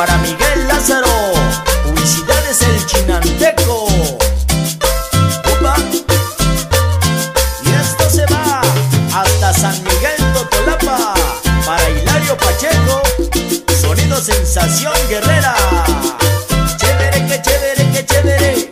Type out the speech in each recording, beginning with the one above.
para Miguel Lázaro. Publicidades el Chinanteco. Y esto se va hasta San Miguel Totolapa. Para Hilario Pacheco. Sonido Sensación Guerrera. Chévere, que chévere, que chévere.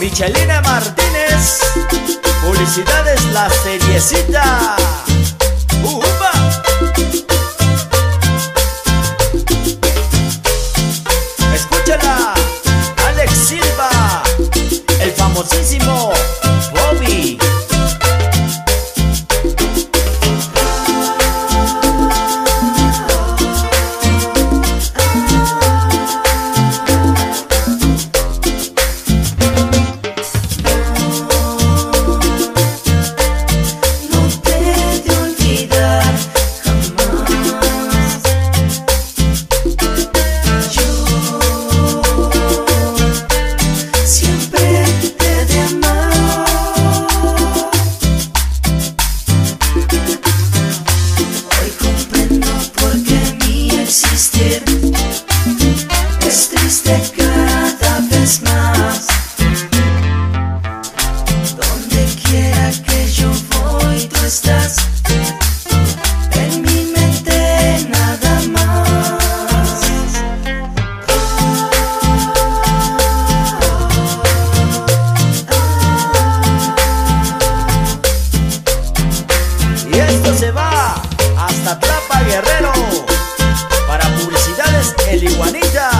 Michelina Martínez. Publicidades La Seriecita. ¡Upa! Escúchala. Alex Silva. El famosísimo es triste cada vez más. Donde quiera que yo voy, tú estás en mi mente nada más. Y esto se va hasta Trapa Guerrero. Para publicidades El Iguanita.